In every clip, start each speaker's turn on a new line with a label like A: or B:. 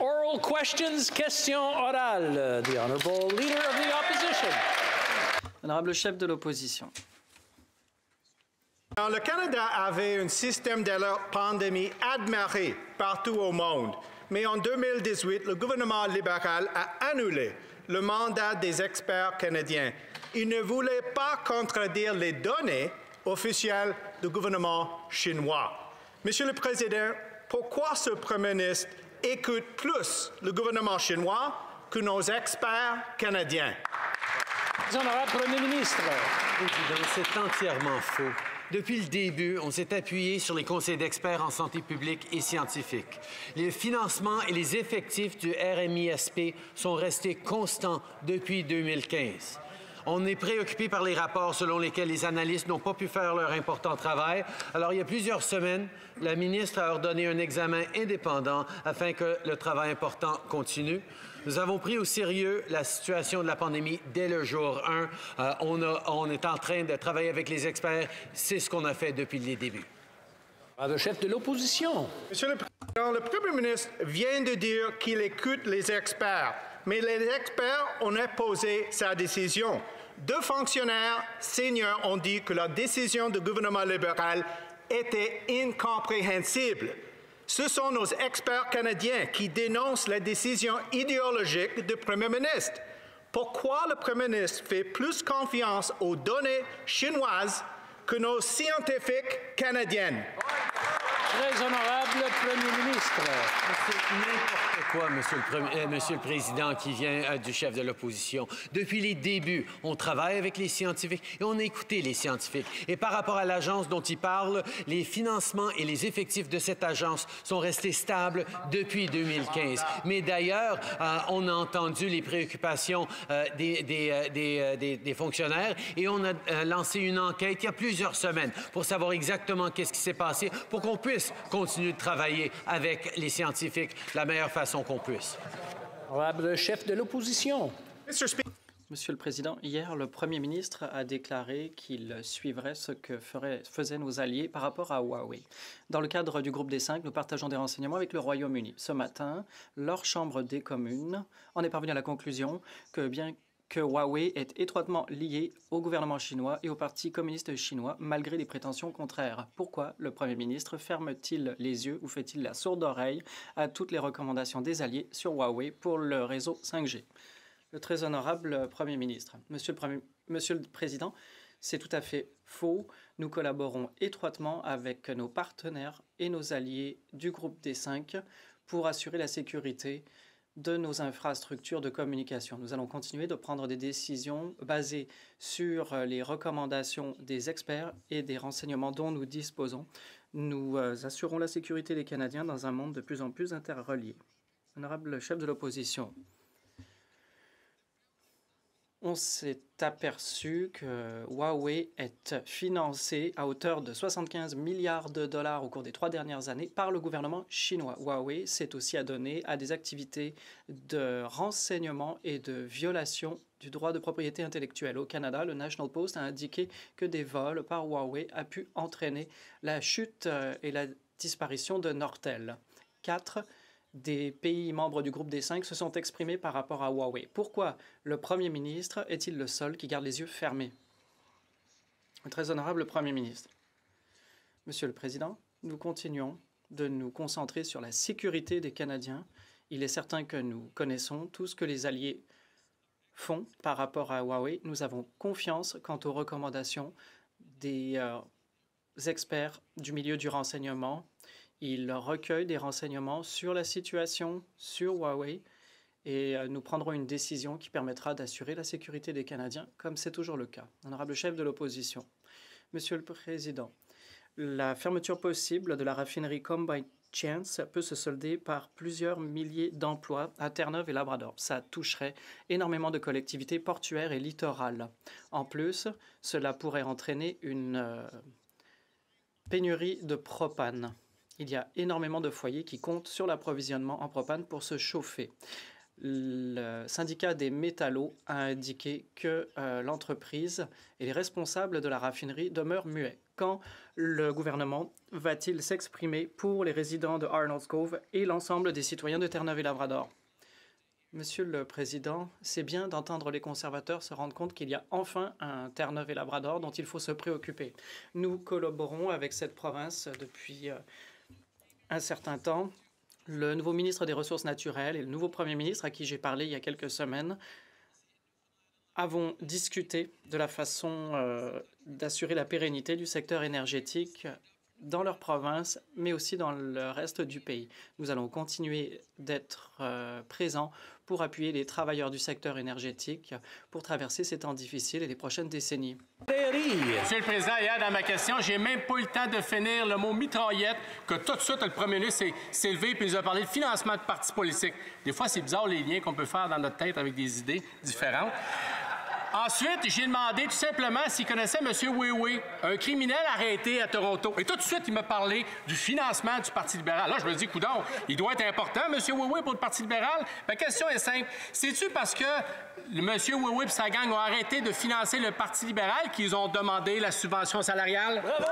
A: Oral questions, questions orales. The Honorable Leader of the Opposition.
B: Honorable chef de l'opposition.
C: Le Canada avait un système d'alerte pandémie admiré partout au monde, mais en 2018, le gouvernement libéral a annulé le mandat des experts canadiens. Il ne voulait pas contredire les données officielles du gouvernement chinois. Monsieur le Président, pourquoi ce Premier ministre écoute plus le gouvernement chinois que nos experts canadiens?
A: Honorable Premier ministre.
D: Président, c'est entièrement faux. Depuis le début, on s'est appuyé sur les conseils d'experts en santé publique et scientifique. Les financements et les effectifs du RMISP sont restés constants depuis 2015. On est préoccupé par les rapports selon lesquels les analystes n'ont pas pu faire leur important travail. Alors, il y a plusieurs semaines, la ministre a ordonné un examen indépendant afin que le travail important continue. Nous avons pris au sérieux la situation de la pandémie dès le jour 1. Euh, on, a, on est en train de travailler avec les experts. C'est ce qu'on a fait depuis les débuts.
A: Le chef de l'opposition.
C: Monsieur le Président, le Premier ministre vient de dire qu'il écoute les experts, mais les experts ont imposé sa décision. Deux fonctionnaires seniors ont dit que la décision du gouvernement libéral était incompréhensible. Ce sont nos experts canadiens qui dénoncent la décision idéologique du Premier ministre. Pourquoi le Premier ministre fait plus confiance aux données chinoises que nos scientifiques canadiennes?
A: Très honorable Premier ministre.
D: C'est n'importe quoi, le, euh, Monsieur le Président, qui vient euh, du chef de l'opposition. Depuis les débuts, on travaille avec les scientifiques et on a écouté les scientifiques. Et par rapport à l'agence dont il parle, les financements et les effectifs de cette agence sont restés stables depuis 2015. Mais d'ailleurs, euh, on a entendu les préoccupations euh, des, fonctionnaires et on a lancé une enquête il y a plusieurs semaines pour savoir exactement qu'est-ce qui s'est passé pour qu'on puisse continuer de travailler avec les scientifiques de la meilleure façon qu'on puisse.
A: Honorable chef de l'opposition.
B: Monsieur le Président, hier, le Premier ministre a déclaré qu'il suivrait ce que faisaient nos alliés par rapport à Huawei. Dans le cadre du groupe des cinq, nous partageons des renseignements avec le Royaume-Uni. Ce matin, leur Chambre des communes en est parvenue à la conclusion que bien que Huawei est étroitement lié au gouvernement chinois et au Parti communiste chinois, malgré les prétentions contraires. Pourquoi le Premier ministre ferme-t-il les yeux ou fait-il la sourde oreille à toutes les recommandations des alliés sur Huawei pour le réseau 5G le très honorable Premier ministre. Monsieur le, Monsieur le Président, c'est tout à fait faux. Nous collaborons étroitement avec nos partenaires et nos alliés du groupe des cinq pour assurer la sécurité de nos infrastructures de communication. Nous allons continuer de prendre des décisions basées sur euh, les recommandations des experts et des renseignements dont nous disposons. Nous euh, assurons la sécurité des Canadiens dans un monde de plus en plus interrelié. Honorable chef de l'opposition, on s'est aperçu que Huawei est financé à hauteur de 75 milliards de dollars au cours des trois dernières années par le gouvernement chinois. Huawei s'est aussi adonné à des activités de renseignement et de violation du droit de propriété intellectuelle. Au Canada, le National Post a indiqué que des vols par Huawei a pu entraîner la chute euh, et la disparition de Nortel. Des pays membres du groupe des cinq se sont exprimés par rapport à Huawei. Pourquoi le Premier ministre est-il le seul qui garde les yeux fermés? Très honorable Premier ministre. Monsieur le Président, nous continuons de nous concentrer sur la sécurité des Canadiens. Il est certain que nous connaissons tout ce que les alliés font par rapport à Huawei. Nous avons confiance quant aux recommandations des euh, experts du milieu du renseignement. Ils recueillent des renseignements sur la situation sur Huawei et euh, nous prendrons une décision qui permettra d'assurer la sécurité des Canadiens, comme c'est toujours le cas. Honorable chef de l'opposition, Monsieur le Président, la fermeture possible de la raffinerie Combine Chance peut se solder par plusieurs milliers d'emplois à Terre-Neuve et Labrador. Ça toucherait énormément de collectivités portuaires et littorales. En plus, cela pourrait entraîner une euh, pénurie de propane. Il y a énormément de foyers qui comptent sur l'approvisionnement en propane pour se chauffer. Le syndicat des métallos a indiqué que euh, l'entreprise et les responsables de la raffinerie demeurent muets. Quand le gouvernement va-t-il s'exprimer pour les résidents de Arnold's Cove et l'ensemble des citoyens de Terre-Neuve et Labrador? Monsieur le Président, c'est bien d'entendre les conservateurs se rendre compte qu'il y a enfin un Terre-Neuve et Labrador dont il faut se préoccuper. Nous collaborons avec cette province depuis euh, un certain temps. Le nouveau ministre des Ressources naturelles et le nouveau Premier ministre à qui j'ai parlé il y a quelques semaines avons discuté de la façon euh, d'assurer la pérennité du secteur énergétique dans leur province, mais aussi dans le reste du pays. Nous allons continuer d'être euh, présents pour appuyer les travailleurs du secteur énergétique pour traverser ces temps difficiles et les prochaines décennies.
E: Monsieur le Président, hier, dans ma question, j'ai même pas eu le temps de finir le mot mitraillette, que tout de suite, le premier ministre s'est levé et nous a parlé de financement de partis politiques. Des fois, c'est bizarre les liens qu'on peut faire dans notre tête avec des idées différentes. Ensuite, j'ai demandé tout simplement s'il connaissait M. Weiwei, un criminel arrêté à Toronto. Et tout de suite, il m'a parlé du financement du Parti libéral. Là, je me dis, coudon, il doit être important, M. Weiwei, pour le Parti libéral? Ma question est simple. C'est-tu parce que M. Weiwei et sa gang ont arrêté de financer le Parti libéral qu'ils ont demandé la subvention salariale?
A: Bravo!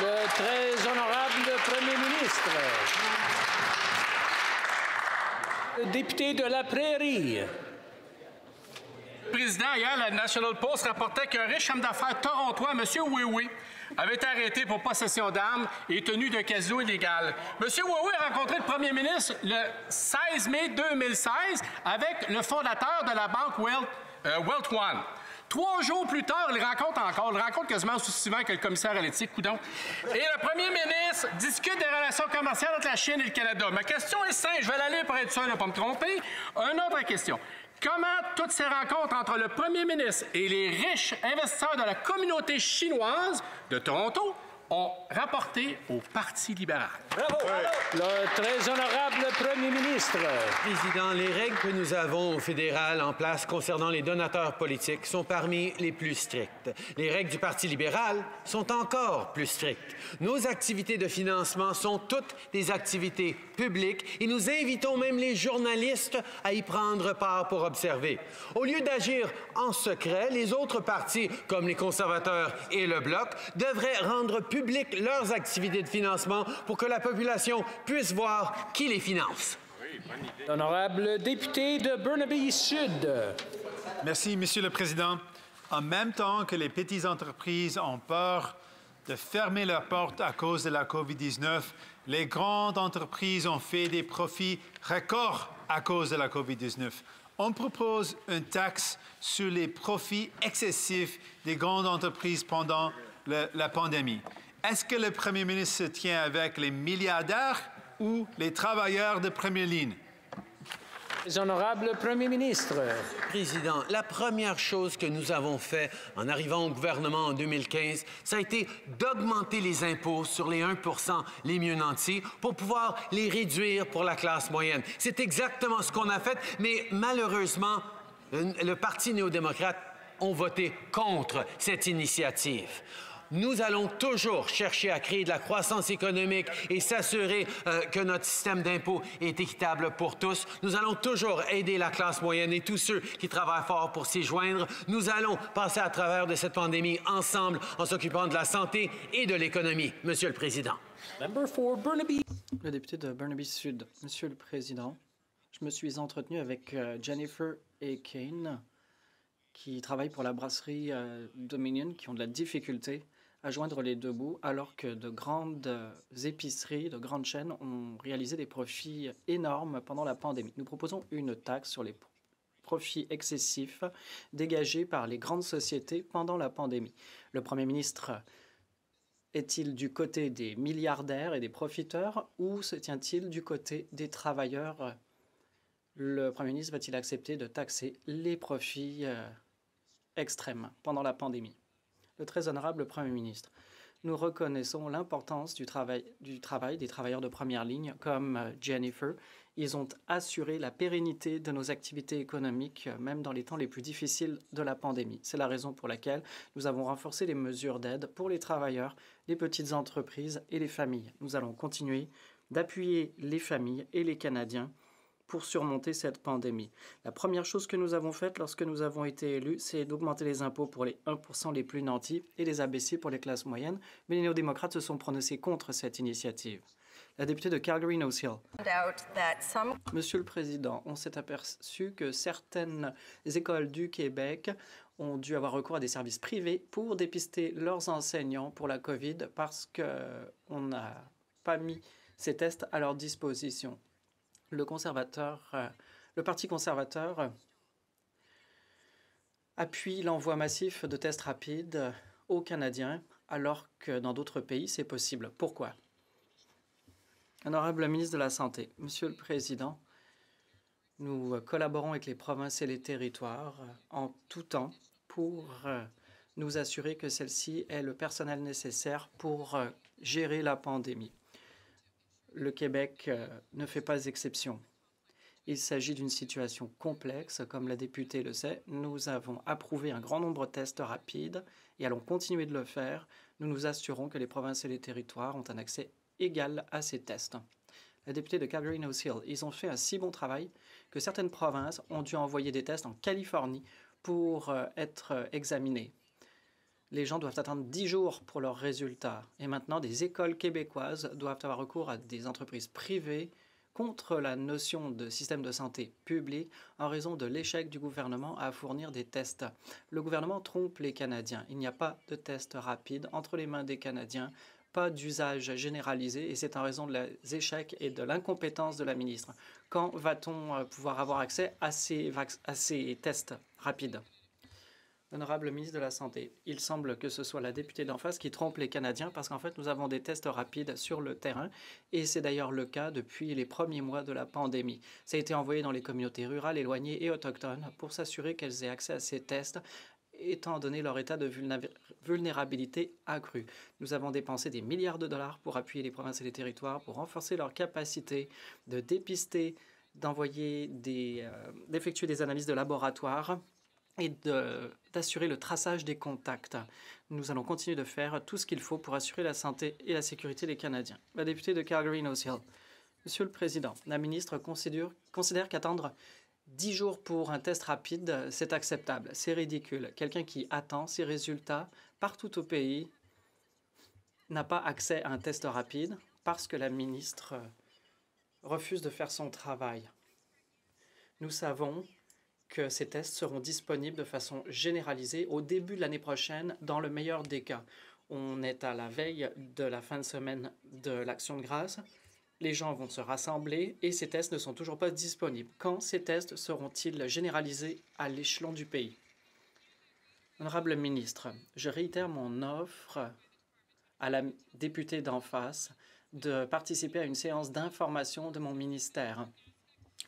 A: Le très honorable Premier ministre. Le député de la Prairie.
E: Président, hier, la National Post rapportait qu'un riche homme d'affaires torontois, M. Weiwei, avait été arrêté pour possession d'armes et tenue d'un casino illégal. M. Weiwei a rencontré le premier ministre le 16 mai 2016 avec le fondateur de la banque Wealth, euh, One. Trois jours plus tard, il rencontre encore, il rencontre quasiment aussi souvent que le commissaire à l'éthique, coudon. Et le premier ministre discute des relations commerciales entre la Chine et le Canada. Ma question est simple, je vais l'aller pour être sûr de ne pas me tromper. Une autre question. Comment toutes ces rencontres entre le premier ministre et les riches investisseurs de la communauté chinoise de Toronto ont rapporté au Parti libéral?
A: Bravo! Le très honorable Premier ministre.
D: Président, les règles que nous avons au fédéral en place concernant les donateurs politiques sont parmi les plus strictes. Les règles du Parti libéral sont encore plus strictes. Nos activités de financement sont toutes des activités et nous invitons même les journalistes à y prendre part pour observer. Au lieu d'agir en secret, les autres partis, comme les conservateurs et le Bloc, devraient rendre publiques leurs activités de financement pour que la population puisse voir qui les finance.
A: L'honorable député de Burnaby Sud.
F: Merci, Monsieur le Président. En même temps que les petites entreprises ont peur de fermer leurs portes à cause de la COVID-19, les grandes entreprises ont fait des profits records à cause de la COVID-19. On propose une taxe sur les profits excessifs des grandes entreprises pendant la pandémie. Est-ce que le Premier ministre se tient avec les milliardaires ou les travailleurs de première ligne?
A: Les honorables Premier ministre.
D: Président, la première chose que nous avons fait en arrivant au gouvernement en 2015, ça a été d'augmenter les impôts sur les 1% les mieux nantis pour pouvoir les réduire pour la classe moyenne. C'est exactement ce qu'on a fait, mais malheureusement, le le Parti néo-démocrate ont voté contre cette initiative. Nous allons toujours chercher à créer de la croissance économique et s'assurer euh, que notre système d'impôt est équitable pour tous. Nous allons toujours aider la classe moyenne et tous ceux qui travaillent fort pour s'y joindre. Nous allons passer à travers de cette pandémie ensemble en s'occupant de la santé et de l'économie, Monsieur le Président.
B: Le député de Burnaby Sud. Monsieur le Président, je me suis entretenu avec euh, Jennifer et Kane, qui travaillent pour la brasserie euh, Dominion, qui ont de la difficulté à joindre les deux bouts, alors que de grandes épiceries, de grandes chaînes ont réalisé des profits énormes pendant la pandémie. Nous proposons une taxe sur les pro- profits excessifs dégagés par les grandes sociétés pendant la pandémie. Le Premier ministre est-il du côté des milliardaires et des profiteurs ou se tient-il du côté des travailleurs? Le Premier ministre va-t-il accepter de taxer les profits euh, extrêmes pendant la pandémie? Le très honorable Premier ministre, nous reconnaissons l'importance du travail, des travailleurs de première ligne comme euh, Jennifer. Ils ont assuré la pérennité de nos activités économiques, euh, même dans les temps les plus difficiles de la pandémie. C'est la raison pour laquelle nous avons renforcé les mesures d'aide pour les travailleurs, les petites entreprises et les familles. Nous allons continuer d'appuyer les familles et les Canadiens pour surmonter cette pandémie. La première chose que nous avons faite lorsque nous avons été élus, c'est d'augmenter les impôts pour les 1% les plus nantis et les abaisser pour les classes moyennes, mais les néo-démocrates se sont prononcés contre cette initiative. La députée de Calgary Nose Hill. Monsieur le Président, on s'est aperçu que certaines écoles du Québec ont dû avoir recours à des services privés pour dépister leurs enseignants pour la COVID parce qu'on n'a pas mis ces tests à leur disposition. Le conservateur, euh, le Parti conservateur appuie l'envoi massif de tests rapides aux Canadiens alors que dans d'autres pays c'est possible. Pourquoi? Honorable ministre de la Santé, Monsieur le Président, nous collaborons avec les provinces et les territoires en tout temps pour euh, nous assurer que celle-ci ait le personnel nécessaire pour euh, gérer la pandémie. Le Québec euh, ne fait pas exception. Il s'agit d'une situation complexe, comme la députée le sait. Nous avons approuvé un grand nombre de tests rapides et allons continuer de le faire. Nous nous assurons que les provinces et les territoires ont un accès égal à ces tests. La députée de Calgary Nose Hill, ils ont fait un si bon travail que certaines provinces ont dû envoyer des tests en Californie pour euh, être euh, examinés. Les gens doivent attendre 10 jours pour leurs résultats. Et maintenant, des écoles québécoises doivent avoir recours à des entreprises privées contre la notion de système de santé public en raison de l'échec du gouvernement à fournir des tests. Le gouvernement trompe les Canadiens. Il n'y a pas de tests rapides entre les mains des Canadiens, pas d'usage généralisé, et c'est en raison des échecs et de l'incompétence de la ministre. Quand va-t-on euh, pouvoir avoir accès à ces, à ces tests rapides? Honorable ministre de la Santé, il semble que ce soit la députée d'en face qui trompe les Canadiens parce qu'en fait, nous avons des tests rapides sur le terrain et c'est d'ailleurs le cas depuis les premiers mois de la pandémie. Ça a été envoyé dans les communautés rurales, éloignées et autochtones pour s'assurer qu'elles aient accès à ces tests étant donné leur état de vulnérabilité accrue. Nous avons dépensé des milliards de dollars pour appuyer les provinces et les territoires, pour renforcer leur capacité de dépister, d'envoyer des, euh, d'effectuer des analyses de laboratoire et d'assurer le traçage des contacts. Nous allons continuer de faire tout ce qu'il faut pour assurer la santé et la sécurité des Canadiens. La députée de Calgary Nose Hill. Monsieur le Président, la ministre considère, considère qu'attendre 10 jours pour un test rapide, c'est acceptable. C'est ridicule. Quelqu'un qui attend ses résultats partout au pays n'a pas accès à un test rapide parce que la ministre refuse de faire son travail. Nous savons que ces tests seront disponibles de façon généralisée au début de l'année prochaine, dans le meilleur des cas. On est à la veille de la fin de semaine de l'Action de grâce. Les gens vont se rassembler et ces tests ne sont toujours pas disponibles. Quand ces tests seront-ils généralisés à l'échelon du pays? Honorable ministre, je réitère mon offre à la députée d'en face de participer à une séance d'information de mon ministère.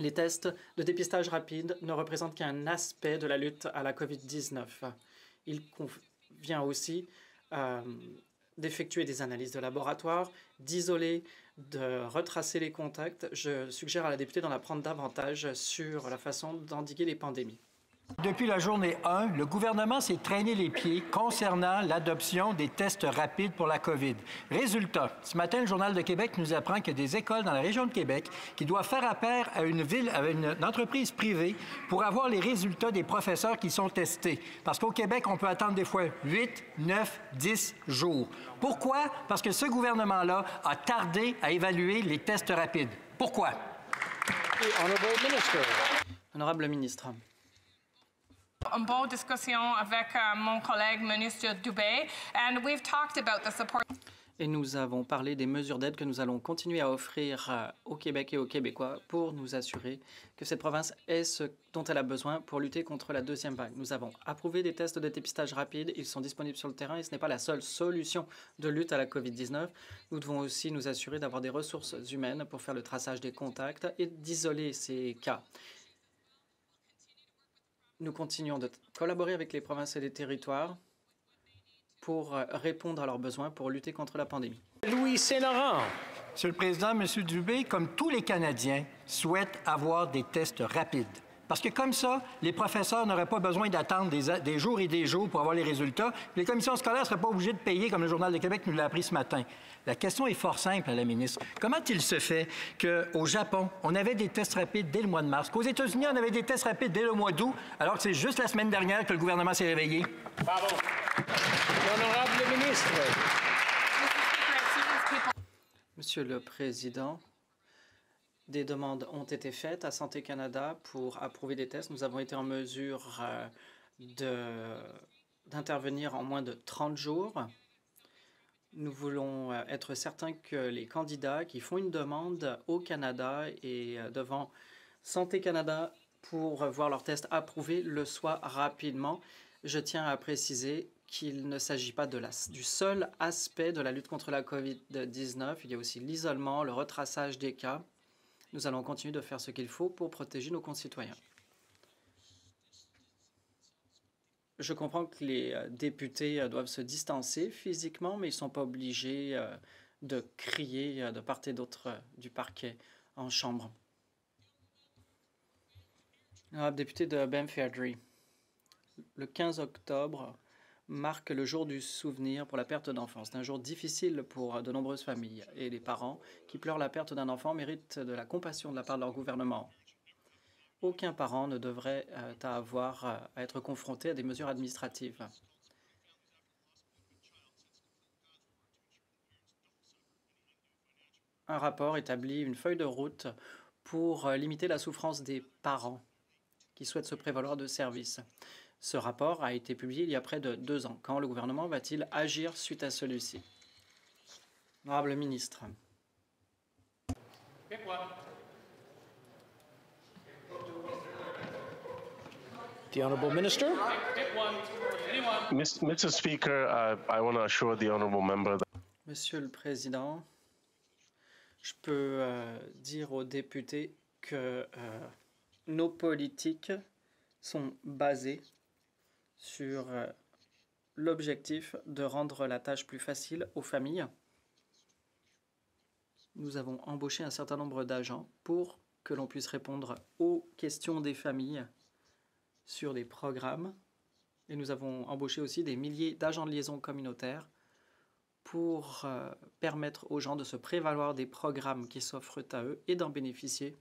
B: Les tests de dépistage rapide ne représentent qu'un aspect de la lutte à la COVID-19. Il convient aussi euh, d'effectuer des analyses de laboratoire, d'isoler, de retracer les contacts. Je suggère à la députée d'en apprendre davantage sur la façon d'endiguer les pandémies.
G: Depuis la journée 1, le gouvernement s'est traîné les pieds concernant l'adoption des tests rapides pour la COVID. Résultat, ce matin, le Journal de Québec nous apprend qu'il y a des écoles dans la région de Québec qui doivent faire appel à une ville, à une entreprise privée pour avoir les résultats des professeurs qui sont testés. Parce qu'au Québec, on peut attendre des fois 8, 9, 10 jours. Pourquoi? Parce que ce gouvernement-là a tardé à évaluer les tests rapides. Pourquoi?
B: Honorable ministre
H: une bonne discussion avec euh, mon collègue ministre Dubé, and we've talked about the support.
B: Et nous avons parlé des mesures d'aide que nous allons continuer à offrir euh, au Québec et aux Québécois pour nous assurer que cette province ait ce dont elle a besoin pour lutter contre la deuxième vague. Nous avons approuvé des tests de dépistage rapide. Ils sont disponibles sur le terrain et ce n'est pas la seule solution de lutte à la COVID-19. Nous devons aussi nous assurer d'avoir des ressources humaines pour faire le traçage des contacts et d'isoler ces cas. Nous continuons de collaborer avec les provinces et les territoires pour euh, répondre à leurs besoins pour lutter contre la pandémie.
A: Louis Saint-Laurent.
G: Monsieur le Président, Monsieur Dubé, comme tous les Canadiens, souhaitent avoir des tests rapides. Parce que comme ça, les professeurs n'auraient pas besoin d'attendre des, jours et des jours pour avoir les résultats. Les commissions scolaires ne seraient pas obligées de payer, comme le Journal de Québec nous l'a appris ce matin. La question est fort simple à la ministre. Comment il se fait qu'au Japon, on avait des tests rapides dès le mois de mars, qu'aux États-Unis, on avait des tests rapides dès le mois d'août, alors que c'est juste la semaine dernière que le gouvernement s'est réveillé?
A: Bravo. L'honorable ministre.
B: Monsieur le Président, des demandes ont été faites à Santé Canada pour approuver des tests. Nous avons été en mesure euh, d'intervenir en moins de 30 jours. Nous voulons euh, être certains que les candidats qui font une demande au Canada et euh, devant Santé Canada pour voir leur test approuvé le soient rapidement. Je tiens à préciser qu'il ne s'agit pas de la, du seul aspect de la lutte contre la COVID-19. Il y a aussi l'isolement, le retraçage des cas nous allons continuer de faire ce qu'il faut pour protéger nos concitoyens. Je comprends que les euh, députés euh, doivent se distancer physiquement, mais ils ne sont pas obligés euh, de crier de part et d'autre du parquet en chambre. député de Benfairdry, le 15 octobre, marque le jour du souvenir pour la perte d'enfants. C'est un jour difficile pour de nombreuses familles et les parents qui pleurent la perte d'un enfant méritent de la compassion de la part de leur gouvernement. Aucun parent ne devrait euh, avoir euh, à être confronté à des mesures administratives. Un rapport établit une feuille de route pour euh, limiter la souffrance des parents qui souhaitent se prévaloir de services. Ce rapport a été publié il y a près de deux ans. Quand le gouvernement va-t-il agir suite à celui-ci? Honorable ministre.
A: The Honourable Minister?
I: Mr. Speaker, uh, I want to assure the honourable member that
B: Monsieur le Président, je peux euh, dire aux députés que euh, nos politiques sont basées sur euh, l'objectif de rendre la tâche plus facile aux familles. Nous avons embauché un certain nombre d'agents pour que l'on puisse répondre aux questions des familles sur des programmes. Et nous avons embauché aussi des milliers d'agents de liaison communautaires pour euh, permettre aux gens de se prévaloir des programmes qui s'offrent à eux et d'en bénéficier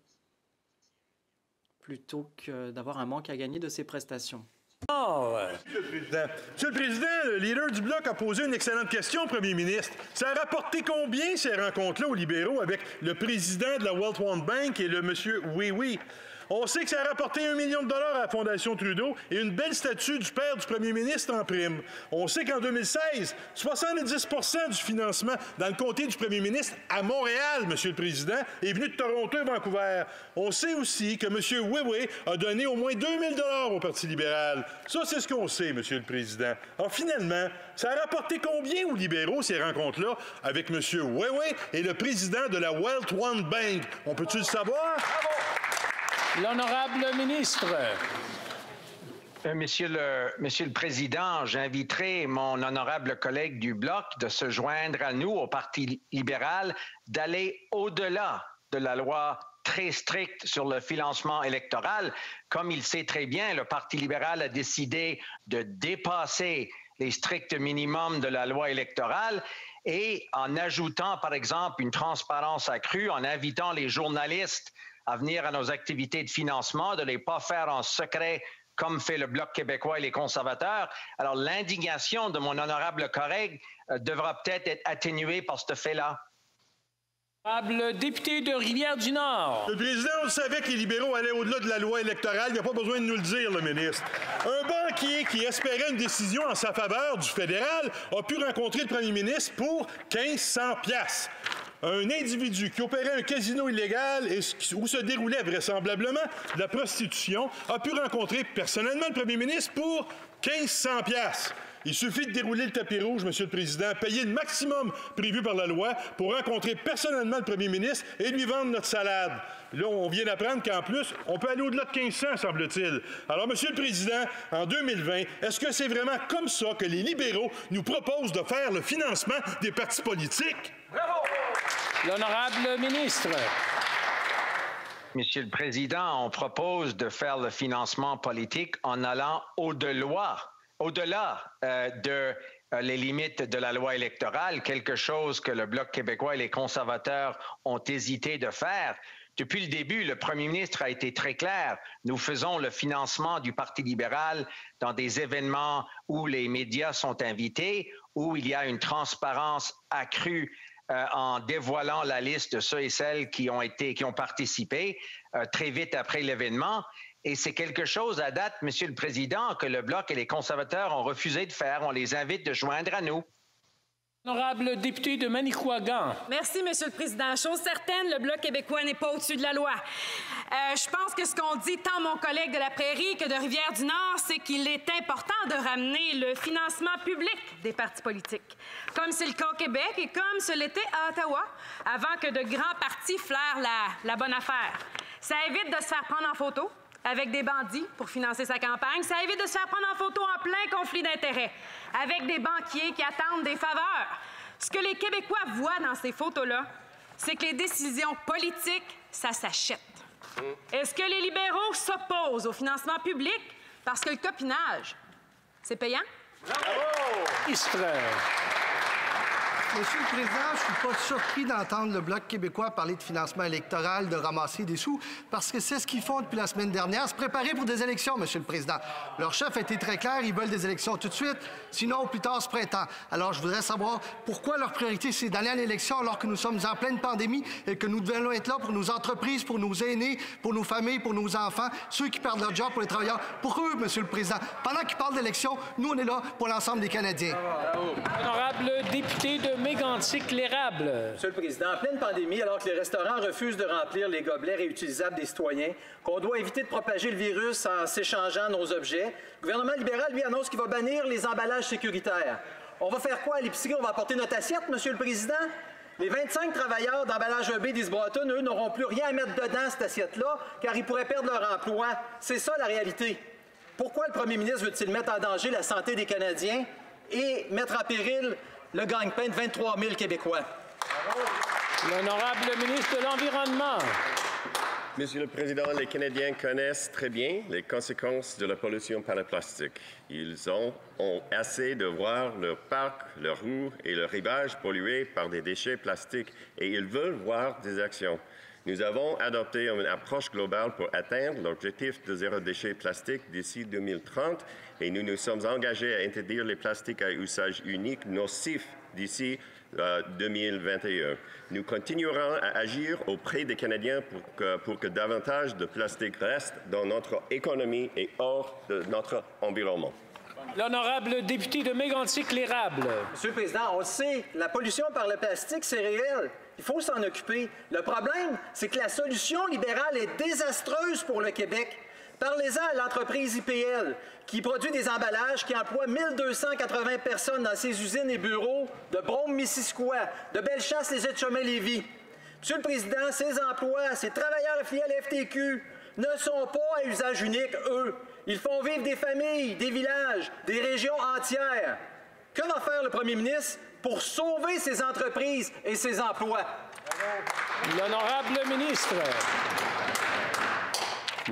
B: plutôt que d'avoir un manque à gagner de ces prestations.
J: Monsieur le Président. Monsieur le Président, le leader du Bloc a posé une excellente question au Premier ministre. Ça a rapporté combien ces rencontres-là aux libéraux avec le président de la World One Bank et le monsieur Oui Oui? On sait que ça a rapporté un million de dollars à la Fondation Trudeau et une belle statue du père du premier ministre en prime. On sait qu'en 2016, 70% du financement dans le comté du premier ministre à Montréal, Monsieur le Président, est venu de Toronto et Vancouver. On sait aussi que M. Wewe a donné au moins 2000 dollars au Parti libéral. Ça, c'est ce qu'on sait, Monsieur le Président. Alors, finalement, ça a rapporté combien aux libéraux, ces rencontres-là, avec M. Wewe et le président de la Wealth One Bank? On peut-tu le savoir?
A: L'honorable ministre.
K: Euh, monsieur le, Monsieur le Président, j'inviterai mon honorable collègue du Bloc de se joindre à nous, au Parti libéral, d'aller au-delà de la loi très stricte sur le financement électoral. Comme il sait très bien, le Parti libéral a décidé de dépasser les stricts minimums de la loi électorale et en ajoutant, par exemple, une transparence accrue, en invitant les journalistes à venir à nos activités de financement, de ne les pas faire en secret comme fait le Bloc québécois et les conservateurs. Alors l'indignation de mon honorable collègue euh, devra peut-être être atténuée par ce fait-là.
A: Le député de Rivière-du-Nord.
J: Le président, on savait que les libéraux allaient au-delà de la loi électorale. Il n'y a pas besoin de nous le dire, le ministre. Un banquier qui espérait une décision en sa faveur du fédéral a pu rencontrer le premier ministre pour 1500 piastres un individu qui opérait un casino illégal où se déroulait vraisemblablement la prostitution a pu rencontrer personnellement le premier ministre pour 1500 pièces. Il suffit de dérouler le tapis rouge, Monsieur le Président, payer le maximum prévu par la loi pour rencontrer personnellement le premier ministre et lui vendre notre salade. Là, on vient d'apprendre qu'en plus, on peut aller au-delà de 1500, semble-t-il. Alors, Monsieur le Président, en 2020, est-ce que c'est vraiment comme ça que les libéraux nous proposent de faire le financement des partis politiques?
A: L'honorable ministre.
K: Monsieur le Président, on propose de faire le financement politique en allant au-delà, au-delà euh, de euh, les limites de la loi électorale, quelque chose que le Bloc québécois et les conservateurs ont hésité de faire. Depuis le début, le premier ministre a été très clair. Nous faisons le financement du Parti libéral dans des événements où les médias sont invités, où il y a une transparence accrue euh, en dévoilant la liste de ceux et celles qui ont été, qui ont participé euh, très vite après l'événement. Et c'est quelque chose à date, Monsieur le Président, que le Bloc et les conservateurs ont refusé de faire. On les invite de joindre à nous.
A: Honorable député de Manicouagan.
L: Merci, Monsieur le Président. Chose certaine, le Bloc québécois n'est pas au-dessus de la loi. Euh, je pense que ce qu'on dit tant mon collègue de la Prairie que de Rivière-du-Nord, c'est qu'il est important de ramener le financement public des partis politiques, comme c'est le cas au Québec et comme ce l'était à Ottawa, avant que de grands partis flairent la, la bonne affaire. Ça évite de se faire prendre en photo, avec des bandits pour financer sa campagne. Ça évite de se faire prendre en photo en plein conflit d'intérêts, avec des banquiers qui attendent des faveurs. Ce que les Québécois voient dans ces photos-là, c'est que les décisions politiques, ça s'achète. Est-ce que les libéraux s'opposent au financement public? Parce que le copinage, c'est payant?
M: Monsieur le Président, je ne suis pas surpris d'entendre le Bloc québécois parler de financement électoral, de ramasser des sous, parce que c'est ce qu'ils font depuis la semaine dernière, se préparer pour des élections, Monsieur le Président. Leur chef a été très clair, ils veulent des élections tout de suite, sinon plus tard ce printemps. Alors, je voudrais savoir pourquoi leur priorité, c'est d'aller à l'élection alors que nous sommes en pleine pandémie et que nous devons être là pour nos entreprises, pour nos aînés, pour nos familles, pour nos enfants, ceux qui perdent leur job, pour les travailleurs, pour eux, Monsieur le Président. Pendant qu'ils parlent d'élections, nous, on est là pour l'ensemble des Canadiens.
A: Honorable député de mégantic lérable
N: Monsieur le Président, en pleine pandémie, alors que les restaurants refusent de remplir les gobelets réutilisables des citoyens, qu'on doit éviter de propager le virus en s'échangeant nos objets, le gouvernement libéral, lui, annonce qu'il va bannir les emballages sécuritaires. On va faire quoi à l'épicerie? On va apporter notre assiette, Monsieur le Président? Les 25 travailleurs d'emballage EB d'East Broughton, eux, n'auront plus rien à mettre dedans, cette assiette-là, car ils pourraient perdre leur emploi. C'est ça, la réalité. Pourquoi le premier ministre veut-il mettre en danger la santé des Canadiens et mettre en péril le gagne-pain de 23 000 Québécois.
A: L'honorable ministre de l'Environnement.
O: Monsieur le Président, les Canadiens connaissent très bien les conséquences de la pollution par le plastique. Ils ont, ont assez de voir leur parc, leurs roues et le rivage pollués par des déchets plastiques et ils veulent voir des actions. Nous avons adopté une approche globale pour atteindre l'objectif de zéro déchet plastique d'ici 2030 et nous nous sommes engagés à interdire les plastiques à usage unique nocifs d'ici 2021. Nous continuerons à agir auprès des Canadiens pour que, pour que davantage de plastique reste dans notre économie et hors de notre environnement.
A: L'honorable député de Mégantic-Lérable.
N: Monsieur le Président, on le sait, la pollution par le plastique, c'est réel. Il faut s'en occuper. Le problème, c'est que la solution libérale est désastreuse pour le Québec. Parlez-en à l'entreprise IPL, qui produit des emballages, qui emploie 1280 personnes dans ses usines et bureaux de Brome-Missisquoi, de Bellechasse, les Etchemins-Lévis. Monsieur le Président, ces emplois, ces travailleurs affiliés à la FTQ ne sont pas à usage unique, eux. Ils font vivre des familles, des villages, des régions entières. Que va faire le premier ministre? Pour sauver ces entreprises et ces emplois?
A: L'honorable ministre.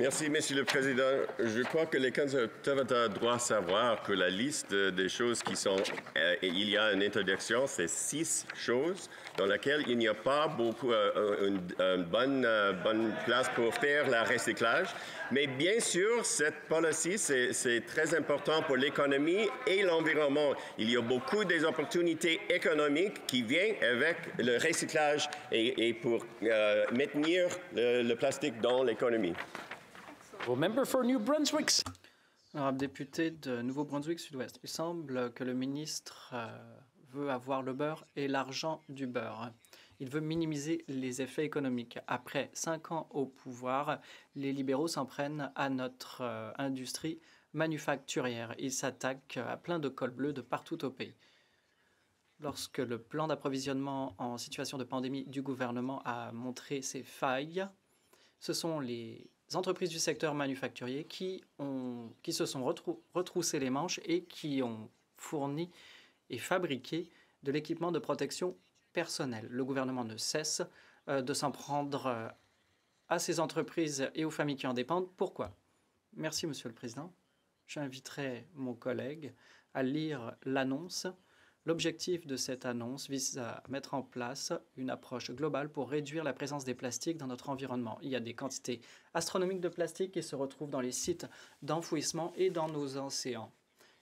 O: Merci, Monsieur le Président. Je crois que les conservateurs doivent savoir que la liste des choses qui sont... Euh, il y a une introduction, c'est six choses dans lesquelles il n'y a pas beaucoup, euh, une, bonne, euh, bonne, place pour faire le recyclage. Mais bien sûr, cette policy, c'est très important pour l'économie et l'environnement. Il y a beaucoup des opportunités économiques qui viennent avec le recyclage et, pour maintenir le, le plastique dans l'économie.
B: Honorable député de Nouveau-Brunswick Sud-Ouest, il semble que le ministre euh, veut avoir le beurre et l'argent du beurre. Il veut minimiser les effets économiques. Après cinq ans au pouvoir, les libéraux s'en prennent à notre euh, industrie manufacturière. Ils s'attaquent à plein de cols bleus de partout au pays. Lorsque le plan d'approvisionnement en situation de pandémie du gouvernement a montré ses failles, ce sont les entreprises du secteur manufacturier qui, se sont retrou retroussées les manches et qui ont fourni et fabriqué de l'équipement de protection personnelle. Le gouvernement ne cesse euh, de s'en prendre euh, à ces entreprises et aux familles qui en dépendent. Pourquoi? Merci, Monsieur le Président. J'inviterai mon collègue à lire l'annonce. L'objectif de cette annonce vise à mettre en place une approche globale pour réduire la présence des plastiques dans notre environnement. Il y a des quantités astronomiques de plastique qui se retrouvent dans les sites d'enfouissement et dans nos océans.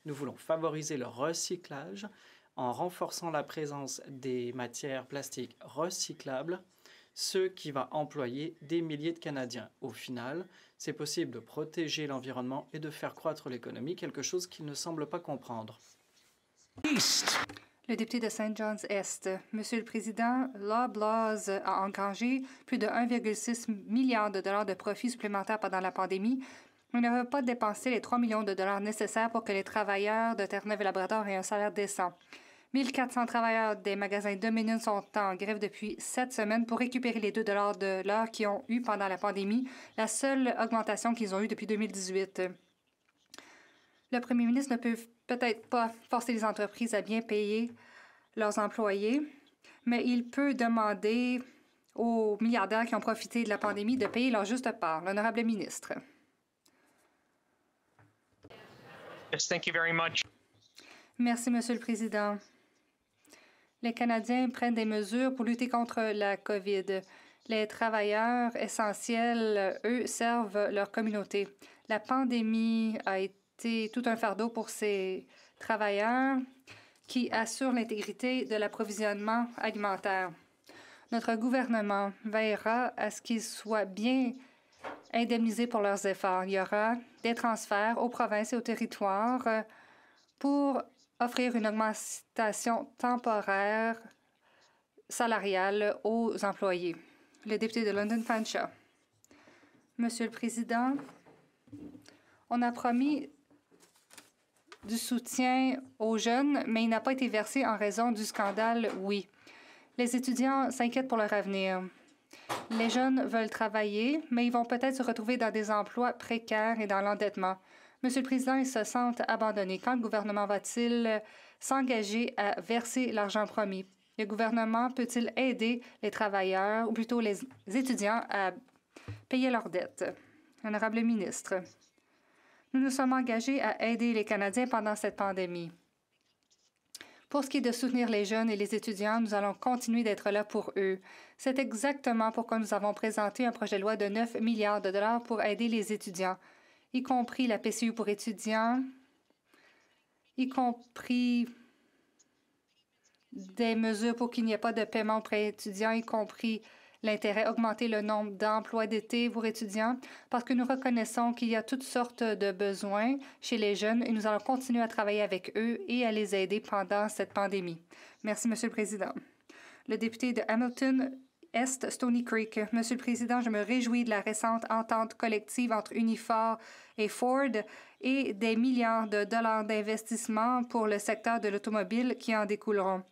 B: Nous voulons favoriser le recyclage en renforçant la présence des matières plastiques recyclables, ce qui va employer des milliers de Canadiens. Au final, c'est possible de protéger l'environnement et de faire croître l'économie, quelque chose qu'ils ne semblent pas comprendre.
P: Le député de St. John's Est. Monsieur le Président, Loblaws a engrangé plus de 1,6 milliard de dollars de profits supplémentaires pendant la pandémie, mais ne veut pas dépenser les 3 millions de dollars nécessaires pour que les travailleurs de Terre-Neuve et Labrador aient un salaire décent. 1400 travailleurs des magasins Dominion sont en grève depuis sept semaines pour récupérer les 2 dollars de l'heure qu'ils ont eu pendant la pandémie, la seule augmentation qu'ils ont eue depuis 2018. Le premier ministre ne peut peut-être pas forcer les entreprises à bien payer leurs employés, mais il peut demander aux milliardaires qui ont profité de la pandémie de payer leur juste part. L'honorable ministre. Merci, Monsieur le Président les Canadiens prennent des mesures pour lutter contre la COVID. Les travailleurs essentiels, eux, servent leur communauté. La pandémie a été tout un fardeau pour ces travailleurs qui assurent l'intégrité de l'approvisionnement alimentaire. Notre gouvernement veillera à ce qu'ils soient bien indemnisés pour leurs efforts. Il y aura des transferts aux provinces et aux territoires pour offrir une augmentation temporaire salariale aux employés. Le député de London Fanshawe. Monsieur le Président, on a promis du soutien aux jeunes, mais il n'a pas été versé en raison du scandale Oui. Les étudiants s'inquiètent pour leur avenir. Les jeunes veulent travailler, mais ils vont peut-être se retrouver dans des emplois précaires et dans l'endettement. Monsieur le Président, ils se sentent abandonnés. Quand le gouvernement va-t-il s'engager à verser l'argent promis? Le gouvernement peut-il aider les travailleurs, ou plutôt les étudiants, à payer leurs dettes? Honorable ministre, nous nous sommes engagés à aider les Canadiens pendant cette pandémie. Pour ce qui est de soutenir les jeunes et les étudiants, nous allons continuer d'être là pour eux. C'est exactement pourquoi nous avons présenté un projet de loi de 9 milliards de dollars pour aider les étudiants y compris la PCU pour étudiants, y compris des mesures pour qu'il n'y ait pas de paiement pour étudiants, y compris l'intérêt, augmenter le nombre d'emplois d'été pour étudiants, parce que nous reconnaissons qu'il y a toutes sortes de besoins chez les jeunes et nous allons continuer à travailler avec eux et à les aider pendant cette pandémie. Merci, Monsieur le Président. Le député de Hamilton est Stony Creek. Monsieur le Président, je me réjouis de la récente entente collective entre Unifor et Ford et des milliards de dollars d'investissement pour le secteur de l'automobile qui en découleront.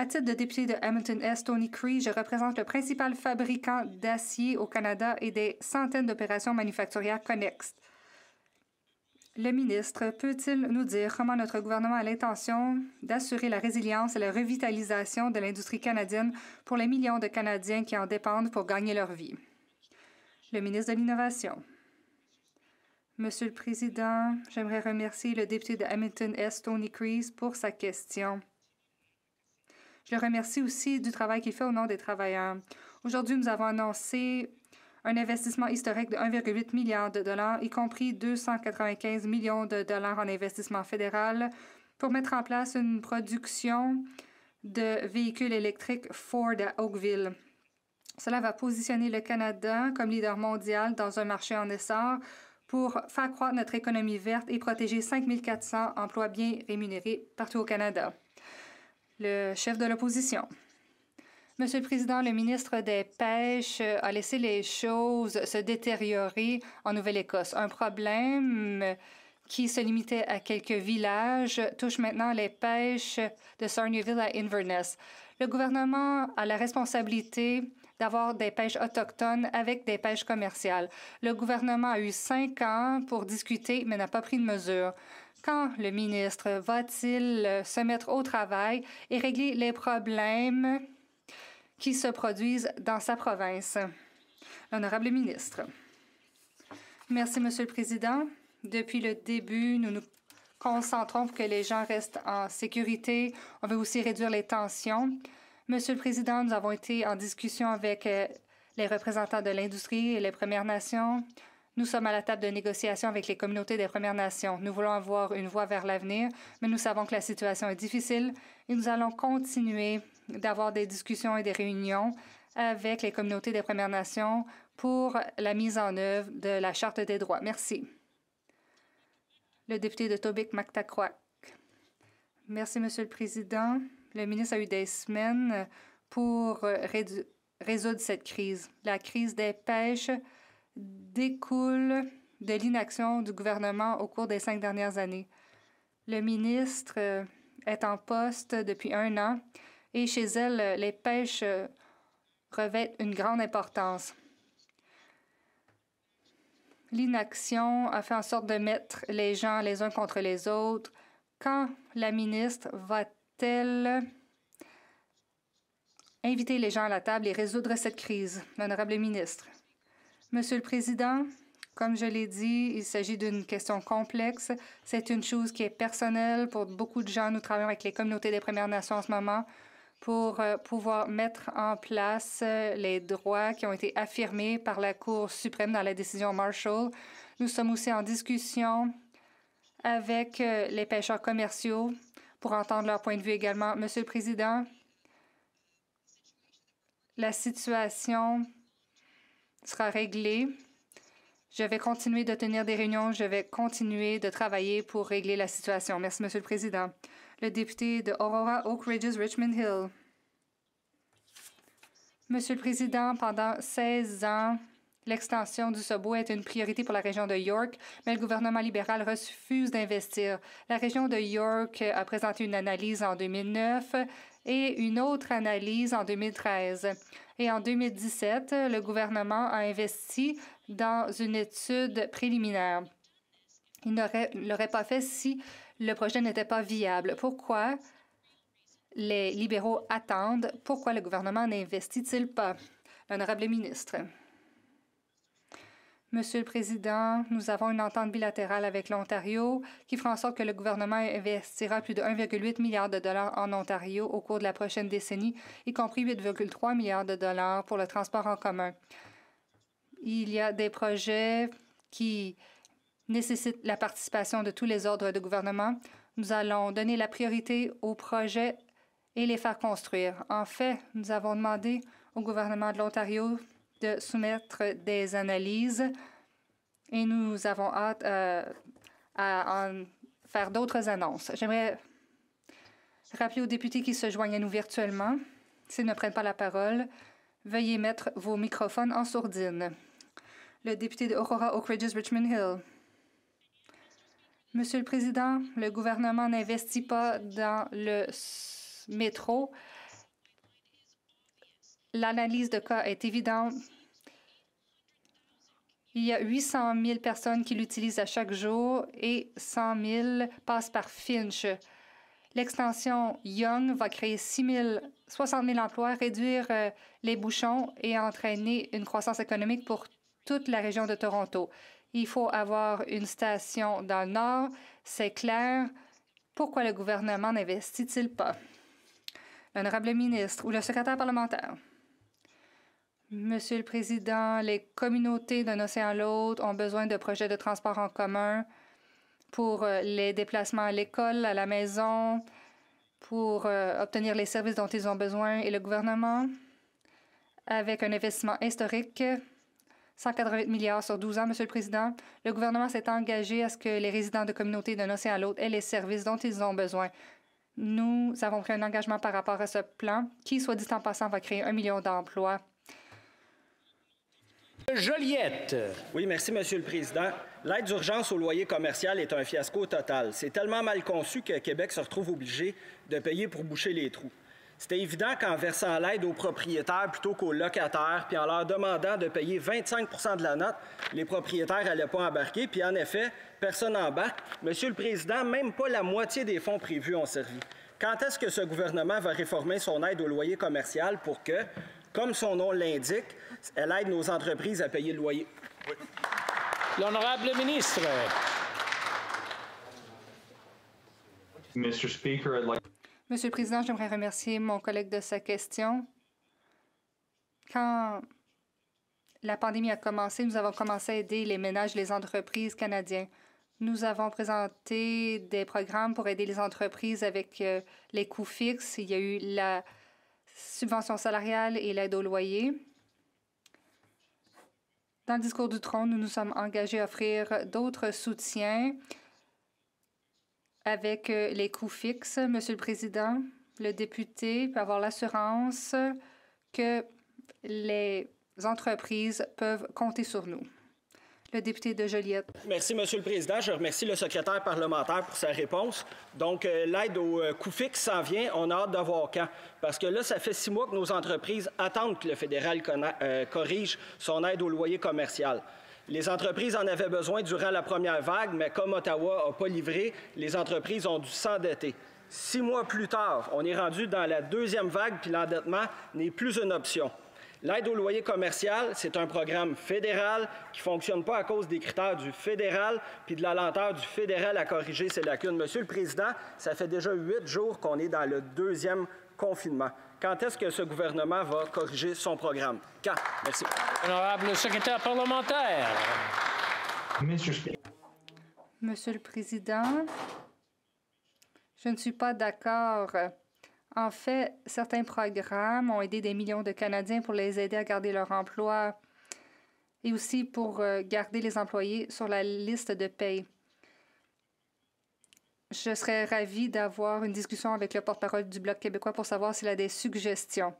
P: À titre de député de Hamilton Est, Stony Creek, je représente le principal fabricant d'acier au Canada et des centaines d'opérations manufacturières connexes. Le ministre peut-il nous dire comment notre gouvernement a l'intention d'assurer la résilience et la revitalisation de l'industrie canadienne pour les millions de Canadiens qui en dépendent pour gagner leur vie? Le ministre de l'Innovation. Monsieur le Président, j'aimerais remercier le député de Hamilton Est, Tony Crease, pour sa question. Je le remercie aussi du travail qu'il fait au nom des travailleurs. Aujourd'hui, nous avons annoncé un investissement historique de 1,8 milliard de dollars, y compris 295 millions de dollars en investissement fédéral pour mettre en place une production de véhicules électriques Ford à Oakville. Cela va positionner le Canada comme leader mondial dans un marché en essor pour faire croître notre économie verte et protéger 5 400 emplois bien rémunérés partout au Canada. Le chef de l'opposition. Monsieur le Président, le ministre des Pêches a laissé les choses se détériorer en Nouvelle-Écosse. Un problème qui se limitait à quelques villages touche maintenant les pêches de Sarnieville à Inverness. Le gouvernement a la responsabilité d'avoir des pêches autochtones avec des pêches commerciales. Le gouvernement a eu cinq ans pour discuter, mais n'a pas pris de mesures. Quand le ministre va-t-il se mettre au travail et régler les problèmes qui se produisent dans sa province? L'honorable ministre. Merci, Monsieur le Président. Depuis le début, nous nous concentrons pour que les gens restent en sécurité. On veut aussi réduire les tensions. Monsieur le Président, nous avons été en discussion avec euh, les représentants de l'industrie et les Premières Nations. Nous sommes à la table de négociation avec les communautés des Premières Nations. Nous voulons avoir une voie vers l'avenir, mais nous savons que la situation est difficile et nous allons continuer d'avoir des discussions et des réunions avec les communautés des Premières Nations pour la mise en œuvre de la Charte des droits. Merci. Le député de Tobic Mactaquac. Merci, Monsieur le Président. Le ministre a eu des semaines pour résoudre cette crise. La crise des pêches découle de l'inaction du gouvernement au cours des cinq dernières années. Le ministre est en poste depuis un an et chez elle, les pêches revêtent une grande importance. L'inaction a fait en sorte de mettre les gens les uns contre les autres. Quand la ministre inviter les gens à la table et résoudre cette crise, l'honorable ministre? Monsieur le Président, comme je l'ai dit, il s'agit d'une question complexe. C'est une chose qui est personnelle pour beaucoup de gens. Nous travaillons avec les communautés des Premières Nations en ce moment pour euh, pouvoir mettre en place euh, les droits qui ont été affirmés par la Cour suprême dans la décision Marshall. Nous sommes aussi en discussion avec euh, les pêcheurs commerciaux pour entendre leur point de vue également. Monsieur le Président, la situation sera réglée. Je vais continuer de tenir des réunions. Je vais continuer de travailler pour régler la situation. Merci, Monsieur le Président le député de Aurora Oak Ridges Richmond Hill. Monsieur le Président, pendant 16 ans, L'extension du subway est une priorité pour la région de York, mais le gouvernement libéral refuse d'investir. La région de York a présenté une analyse en 2009 et une autre analyse en 2013. Et en 2017, le gouvernement a investi dans une étude préliminaire. Il ne l'aurait pas fait si le projet n'était pas viable. Pourquoi les libéraux attendent? Pourquoi le gouvernement n'investit-il pas? L'honorable ministre. Monsieur le Président, nous avons une entente bilatérale avec l'Ontario qui fera en sorte que le gouvernement investira plus de 1,8 milliard de dollars en Ontario au cours de la prochaine décennie, y compris 8,3 milliards de dollars pour le transport en commun. Il y a des projets qui nécessite la participation de tous les ordres de gouvernement. Nous allons donner la priorité aux projets et les faire construire. En fait, nous avons demandé au gouvernement de l'Ontario de soumettre des analyses et nous avons hâte euh, à en faire d'autres annonces. J'aimerais rappeler aux députés qui se joignent à nous virtuellement, s'ils ne prennent pas la parole, veuillez mettre vos microphones en sourdine. Le député de Oak Ridges Richmond Hill. Monsieur le Président, le gouvernement n'investit pas dans le métro. L'analyse de cas est évidente. Il y a 800 000 personnes qui l'utilisent à chaque jour et 100 000 passent par Finch. L'extension Young va créer 6 60 000 emplois, réduire euh, les bouchons et entraîner une croissance économique pour toute la région de Toronto. Il faut avoir une station dans le nord. C'est clair. Pourquoi le gouvernement n'investit-il pas? L'honorable ministre ou le secrétaire parlementaire? Monsieur le Président, les communautés d'un océan à l'autre ont besoin de projets de transport en commun pour euh, les déplacements à l'école, à la maison, pour euh, obtenir les services dont ils ont besoin. Et le gouvernement, avec un investissement historique, 188 milliards sur 12 ans, Monsieur le Président. Le gouvernement s'est engagé à ce que les résidents de communautés d'un océan à l'autre aient les services dont ils ont besoin. Nous avons pris un engagement par rapport à ce plan qui, soit dit en passant, va créer un million d'emplois.
A: Joliette.
Q: Oui, merci, Monsieur le Président. L'aide d'urgence au loyer commercial est un fiasco total. C'est tellement mal conçu que Québec se retrouve obligé de payer pour boucher les trous. C'était évident qu'en versant l'aide aux propriétaires plutôt qu'aux locataires, puis en leur demandant de payer 25% de la note, les propriétaires n'allaient pas embarquer. Puis en effet, personne n'embarque. Monsieur le Président, même pas la moitié des fonds prévus ont servi. Quand est-ce que ce gouvernement va réformer son aide au loyer commercial pour que, Comme son nom l'indique, elle aide nos entreprises à payer le loyer.
A: L'honorable ministre.
R: Mr. Speaker, I'd like
P: Monsieur le Président, j'aimerais remercier mon collègue de sa question. Quand la pandémie a commencé, nous avons commencé à aider les ménages et les entreprises canadiens. Nous avons présenté des programmes pour aider les entreprises avec euh, les coûts fixes. Il y a eu la subvention salariale et l'aide au loyer. Dans le discours du trône, nous nous sommes engagés à offrir d'autres soutiens avec euh, les coûts fixes. Monsieur le Président, le député peut avoir l'assurance que les entreprises peuvent compter sur nous. Le député de Joliette.
Q: Merci, Monsieur le Président. Je remercie le secrétaire parlementaire pour sa réponse. Donc, euh, l'aide au euh, coût fixe s'en vient. On a hâte d'avoir quand. Parce que là, ça fait six mois que nos entreprises attendent que le fédéral euh, corrige son aide au loyer commercial. Les entreprises en avaient besoin durant la première vague, mais comme Ottawa n'a pas livré, les entreprises ont dû s'endetter. Six mois plus tard, on est rendu dans la deuxième vague, puis l'endettement n'est plus une option. L'aide au loyer commercial, c'est un programme fédéral qui ne fonctionne pas à cause des critères du fédéral puis de la lenteur du fédéral à corriger ses lacunes. Monsieur le Président, ça fait déjà huit jours qu'on est dans le deuxième confinement. Quand est-ce que ce gouvernement va corriger son programme? Quand? Merci.
A: Honorable secrétaire parlementaire.
P: Monsieur le Président, je ne suis pas d'accord en fait, certains programmes ont aidé des millions de Canadiens pour les aider à garder leur emploi et aussi pour euh, garder les employés sur la liste de paye. Je serais ravie d'avoir une discussion avec le porte-parole du Bloc québécois pour savoir s'il a des suggestions.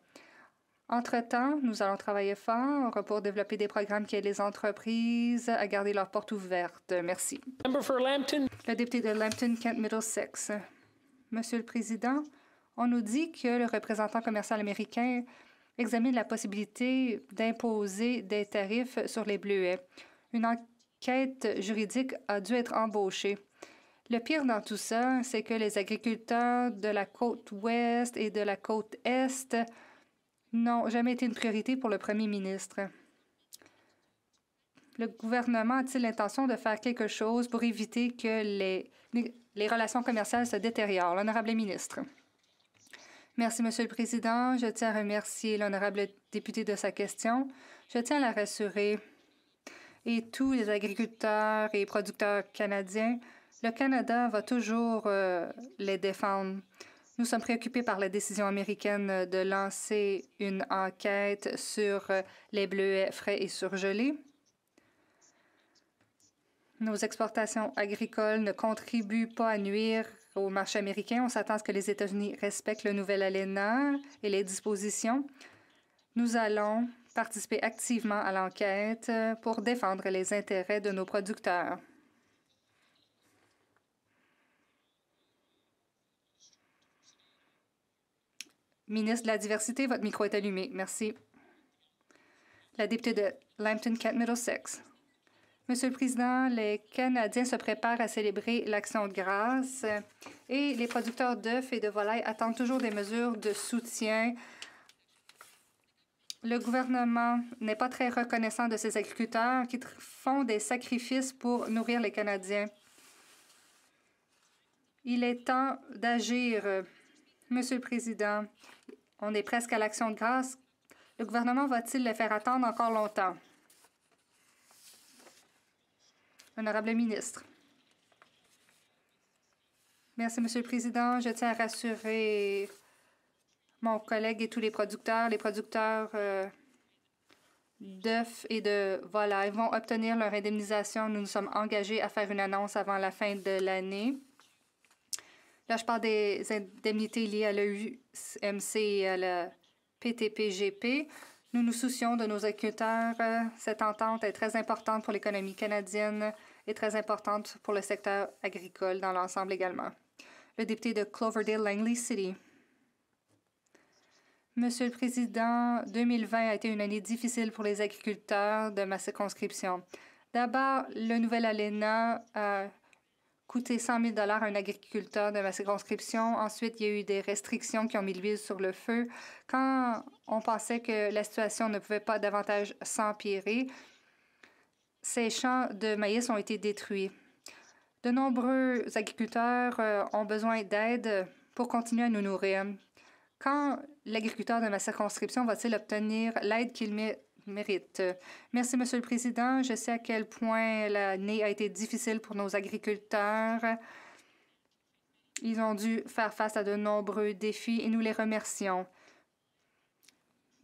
P: Entre-temps, nous allons travailler fort pour développer des programmes qui aident les entreprises à garder leurs portes ouvertes. Merci. Le député de Lambton, Kent Middlesex. Monsieur le Président, on nous dit que le représentant commercial américain examine la possibilité d'imposer des tarifs sur les bleuets. Une enquête juridique a dû être embauchée. Le pire dans tout ça, c'est que les agriculteurs de la côte ouest et de la côte est n'ont jamais été une priorité pour le premier ministre. Le gouvernement a-t-il l'intention de faire quelque chose pour éviter que les, les relations commerciales se détériorent? L'honorable ministre. Merci, Monsieur le Président. Je tiens à remercier l'honorable député de sa question. Je tiens à la rassurer et tous les agriculteurs et producteurs canadiens, le Canada va toujours euh, les défendre. Nous sommes préoccupés par la décision américaine de lancer une enquête sur euh, les bleuets frais et surgelés. Nos exportations agricoles ne contribuent pas à nuire au marché américain. On s'attend à ce que les États-Unis respectent le nouvel ALENA et les dispositions. Nous allons participer activement à l'enquête pour défendre les intérêts de nos producteurs. Ministre de la Diversité, votre micro est allumé. Merci. La députée de Lambton-Kent Middlesex. Monsieur le Président, les Canadiens se préparent à célébrer l'Action de grâce et les producteurs d'œufs et de volailles attendent toujours des mesures de soutien. Le gouvernement n'est pas très reconnaissant de ces agriculteurs qui font des sacrifices pour nourrir les Canadiens. Il est temps d'agir. Monsieur le Président, on est presque à l'Action de grâce. Le gouvernement va-t-il les faire attendre encore longtemps? Honorable ministre. Merci, Monsieur le Président. Je tiens à rassurer mon collègue et tous les producteurs. Les producteurs euh, d'œufs et de volailles vont obtenir leur indemnisation. Nous nous sommes engagés à faire une annonce avant la fin de l'année. Là, je parle des indemnités liées à l'EUMC et à la PTPGP. Nous nous soucions de nos agriculteurs. Cette entente est très importante pour l'économie canadienne et très importante pour le secteur agricole dans l'ensemble également. Le député de Cloverdale, Langley City. Monsieur le Président, 2020 a été une année difficile pour les agriculteurs de ma circonscription. D'abord, le nouvel ALENA a coûté 100 000 à un agriculteur de ma circonscription. Ensuite, il y a eu des restrictions qui ont mis l'huile sur le feu. Quand on pensait que la situation ne pouvait pas davantage s'empirer, ces champs de maïs ont été détruits. De nombreux agriculteurs euh, ont besoin d'aide pour continuer à nous nourrir. Quand l'agriculteur de ma circonscription va-t-il obtenir l'aide qu'il mérite? Merci, Monsieur le Président. Je sais à quel point l'année a été difficile pour nos agriculteurs. Ils ont dû faire face à de nombreux défis et nous les remercions.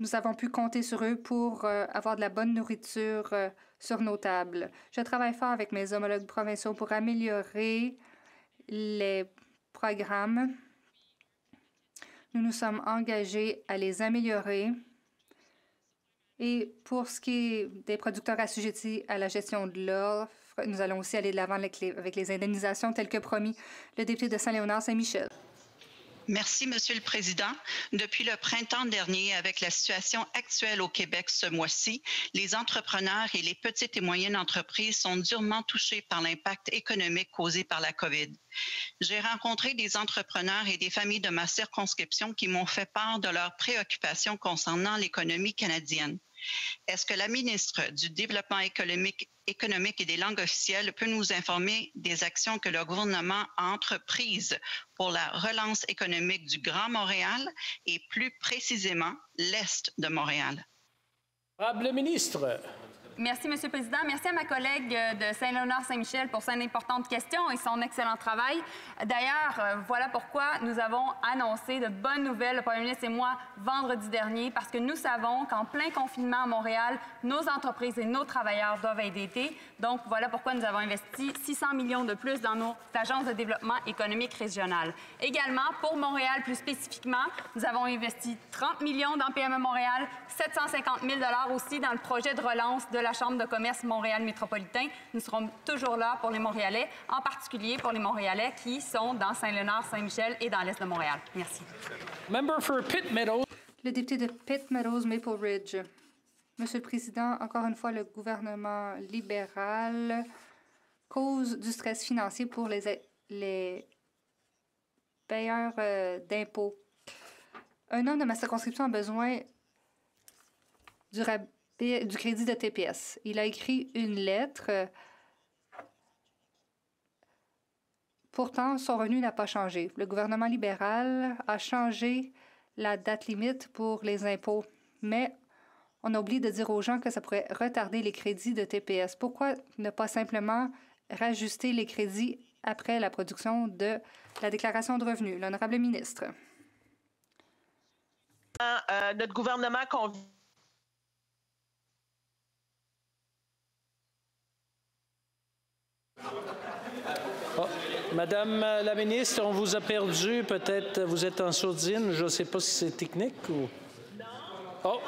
P: Nous avons pu compter sur eux pour euh, avoir de la bonne nourriture euh, sur nos tables. Je travaille fort avec mes homologues provinciaux pour améliorer les programmes. Nous nous sommes engagés à les améliorer. Et pour ce qui est des producteurs assujettis à la gestion de l'offre, nous allons aussi aller de l'avant avec les, indemnisations telles que promis le député de Saint-Léonard-Saint-Michel.
R: Merci, Monsieur le Président. Depuis le printemps dernier, avec la situation actuelle au Québec ce mois-ci, les entrepreneurs et les petites et moyennes entreprises sont durement touchés par l'impact économique causé par la COVID. J'ai rencontré des entrepreneurs et des familles de ma circonscription qui m'ont fait part de leurs préoccupations concernant l'économie canadienne. Est-ce que la ministre du Développement économique, et des langues officielles peut nous informer des actions que le gouvernement a entreprises pour la relance économique du Grand Montréal et plus précisément l'Est de Montréal?
A: Le ministre.
S: Merci, Monsieur le Président. Merci à ma collègue euh, de Saint-Léonard-Saint-Michel pour son importante question et son excellent travail. D'ailleurs, euh, voilà pourquoi nous avons annoncé de bonnes nouvelles, le Premier ministre et moi, vendredi dernier, parce que nous savons qu'en plein confinement à Montréal, nos entreprises et nos travailleurs doivent être. Donc, voilà pourquoi nous avons investi 600 millions de plus dans nos agences de développement économique régional. Également, pour Montréal plus spécifiquement, nous avons investi 30 millions dans PME Montréal, 750 000 aussi dans le projet de relance de la Chambre de commerce Montréal métropolitain. Nous serons toujours là pour les Montréalais, en particulier pour les Montréalais qui sont dans Saint-Léonard, Saint-Michel et dans l'Est de Montréal. Merci.
A: Member for Pitt Meadows.
P: Le député de Pitt Meadows, Maple Ridge. Monsieur le Président, encore une fois, le gouvernement libéral cause du stress financier pour les, les payeurs euh, d'impôts. Un homme de ma circonscription a besoin du, du crédit de TPS. Il a écrit une lettre. Pourtant, son revenu n'a pas changé. Le gouvernement libéral a changé la date limite pour les impôts, mais on a oublié de dire aux gens que ça pourrait retarder les crédits de TPS. Pourquoi ne pas simplement rajuster les crédits après la production de la déclaration de revenus? L'honorable ministre.
T: Euh, notre gouvernement convient
A: Oh, Madame la ministre, on vous a perdu. Peut-être vous êtes en sourdine. Je ne sais pas si c'est technique ou. Oh,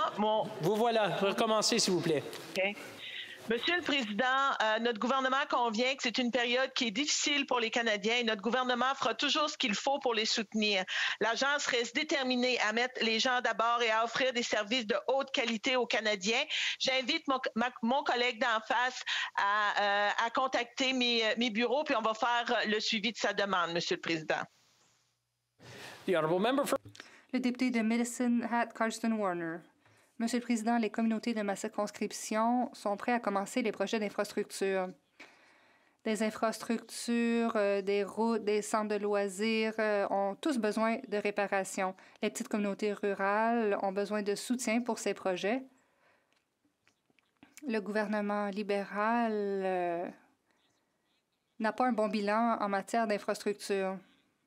A: vous voilà. Recommencez, s'il vous plaît.
T: Monsieur le Président, euh, notre gouvernement convient que c'est une période qui est difficile pour les Canadiens et notre gouvernement fera toujours ce qu'il faut pour les soutenir. L'Agence reste déterminée à mettre les gens d'abord et à offrir des services de haute qualité aux Canadiens. J'invite mon, collègue d'en face à, euh, contacter mes, mes, bureaux, puis on va faire le suivi de sa demande, Monsieur le Président.
P: Le député de Medicine Hat, Carson Warner. Monsieur le Président, les communautés de ma circonscription sont prêtes à commencer les projets d'infrastructure. Des infrastructures, euh, des routes, des centres de loisirs euh, ont tous besoin de réparation. Les petites communautés rurales ont besoin de soutien pour ces projets. Le gouvernement libéral euh, n'a pas un bon bilan en matière d'infrastructure.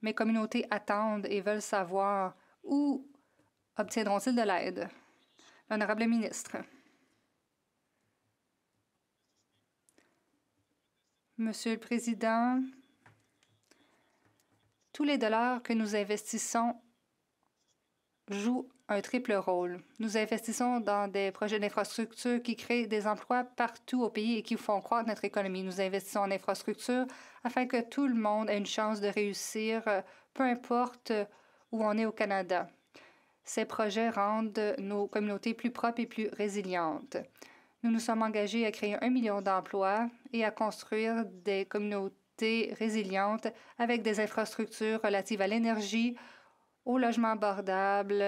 P: Mes communautés attendent et veulent savoir où obtiendront-ils de l'aide. Honorable ministre. Monsieur le Président, tous les dollars que nous investissons jouent un triple rôle. Nous investissons dans des projets d'infrastructure qui créent des emplois partout au pays et qui font croître notre économie. Nous investissons en infrastructure afin que tout le monde ait une chance de réussir, peu importe où on est au Canada. Ces projets rendent nos communautés plus propres et plus résilientes. Nous nous sommes engagés à créer un million d'emplois et à construire des, société résiliente avec des infrastructures relatives à l'énergie, au logement abordable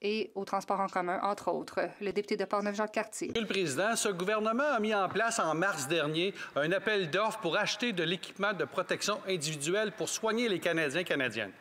P: et au transport en commun, entre autres. Le député de Portneuf-Jacques-Cartier.
U: Monsieur le Président, ce gouvernement a mis en place en mars dernier un appel d'offres pour acheter de l'équipement de protection individuelle pour soigner les Canadiens et Canadiennes.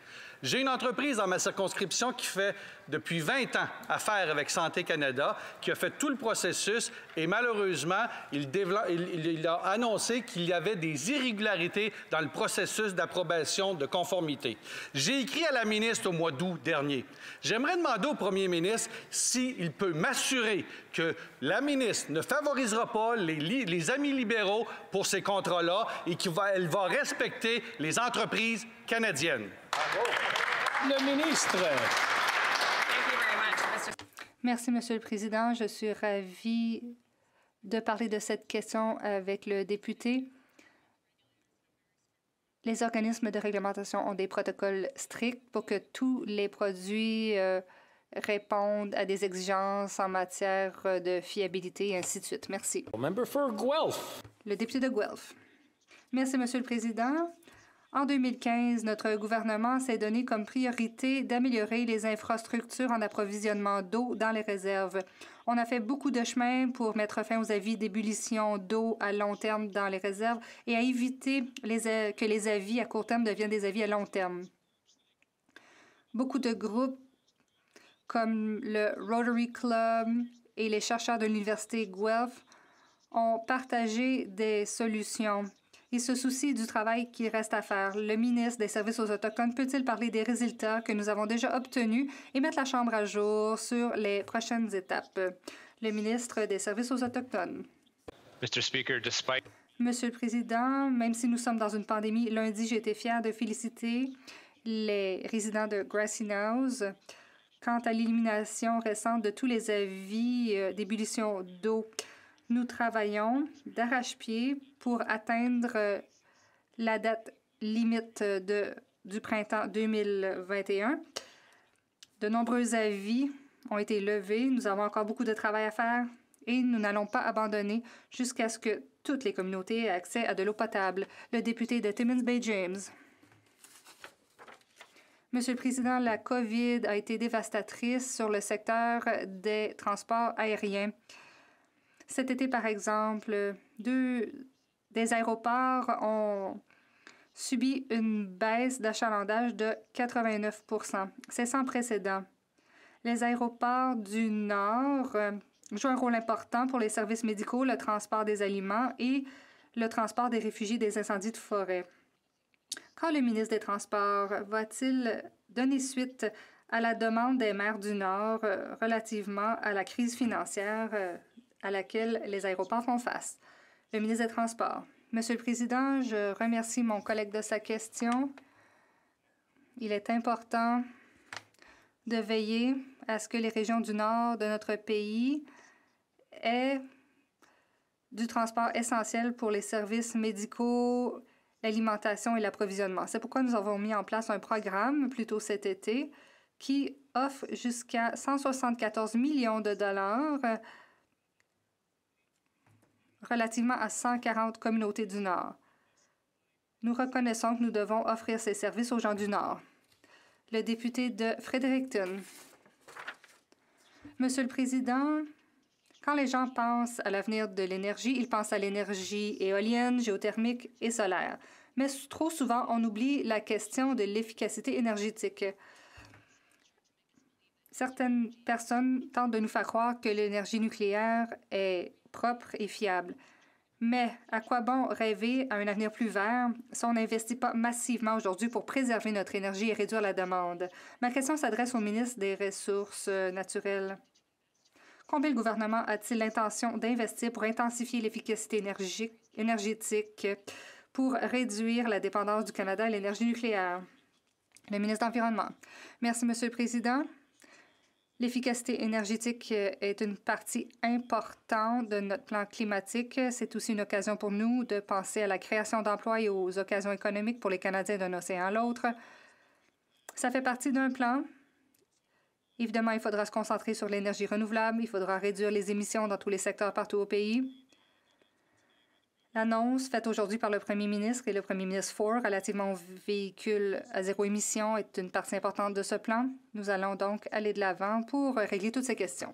U: J'ai une entreprise dans ma circonscription qui fait depuis 20 ans affaire avec Santé Canada, qui a fait tout le processus et malheureusement, il, a annoncé qu'il y avait des irrégularités dans le processus d'approbation de conformité. J'ai écrit à la ministre au mois d'août dernier. J'aimerais demander au premier ministre s'il peut m'assurer que la ministre ne favorisera pas les, amis libéraux pour ces contrats-là et qu'elle va respecter les entreprises
A: Le ministre.
P: Merci, Monsieur le Président. Je suis ravie de parler de cette question avec le député. Les organismes de réglementation ont des protocoles stricts pour que tous les produits euh, répondent à des exigences en matière de fiabilité et ainsi de suite. Merci.
A: Member for Guelph.
P: Le député de Guelph. Merci, Monsieur le Président. En 2015, notre gouvernement s'est donné comme priorité d'améliorer les infrastructures en approvisionnement d'eau dans les réserves. On a fait beaucoup de chemin pour mettre fin aux avis d'ébullition d'eau à long terme dans les réserves et à éviter que les avis à court terme deviennent des avis à long terme. Beaucoup de groupes comme le Rotary Club et les chercheurs de l'Université Guelph ont partagé des solutions il se soucie du travail qui reste à faire. Le ministre des Services aux Autochtones peut-il parler des résultats que nous avons déjà obtenus et mettre la Chambre à jour sur les prochaines étapes? Le ministre des Services aux Autochtones. Monsieur le Président, même si nous sommes dans une pandémie, lundi, j'ai été fier de féliciter les résidents de Grassy Knolls quant à l'élimination récente de tous les avis euh, d'ébullition d'eau. Nous travaillons d'arrache-pied pour atteindre euh, la date limite de, du printemps 2021. De nombreux avis ont été levés. Nous avons encore beaucoup de travail à faire et nous n'allons pas abandonner jusqu'à ce que toutes les communautés aient accès à de l'eau potable. Le député de Timmins Bay James. Monsieur le Président, la COVID a été dévastatrice sur le secteur des transports aériens. Cet été, par exemple, deux des aéroports ont subi une baisse d'achalandage de 89% C'est sans précédent. Les aéroports du Nord jouent un rôle important pour les services médicaux, le transport des aliments et le transport des réfugiés des incendies de forêt. Quand le ministre des Transports va-t-il donner suite à la demande des maires du Nord euh, relativement à la crise financière euh, à laquelle les aéroports font face. Le ministre des Transports. Monsieur le Président, je remercie mon collègue de sa question. Il est important de veiller à ce que les régions du nord de notre pays aient du transport essentiel pour les services médicaux, l'alimentation et l'approvisionnement. C'est pourquoi nous avons mis en place un programme plus tôt cet été qui offre jusqu'à 174 millions de dollars relativement à 140 communautés du Nord. Nous reconnaissons que nous devons offrir ces services aux gens du Nord. Le député de Fredericton. Monsieur le Président, quand les gens pensent à l'avenir de l'énergie, ils pensent à l'énergie éolienne, géothermique et solaire. Mais trop souvent, on oublie la question de l'efficacité énergétique. Certaines personnes tentent de nous faire croire que l'énergie nucléaire est propre et fiable. Mais à quoi bon rêver à un avenir plus vert si on n'investit pas massivement aujourd'hui pour préserver notre énergie et réduire la demande? Ma question s'adresse au ministre des Ressources euh, naturelles. Combien le gouvernement a-t-il l'intention d'investir pour intensifier l'efficacité énergétique pour réduire la dépendance du Canada à l'énergie nucléaire? Le ministre de l'Environnement. Merci, Monsieur le Président. L'efficacité énergétique euh, est une partie importante de notre plan climatique. C'est aussi une occasion pour nous de penser à la création d'emplois et aux occasions économiques pour les Canadiens d'un océan à l'autre. Ça fait partie d'un plan. Évidemment, il faudra se concentrer sur l'énergie renouvelable, il faudra réduire les émissions dans tous les secteurs partout au pays. L'annonce faite aujourd'hui par le premier ministre et le premier ministre Ford relativement aux véhicules à zéro émission est une partie importante de ce plan. Nous allons donc aller de l'avant pour régler toutes ces questions.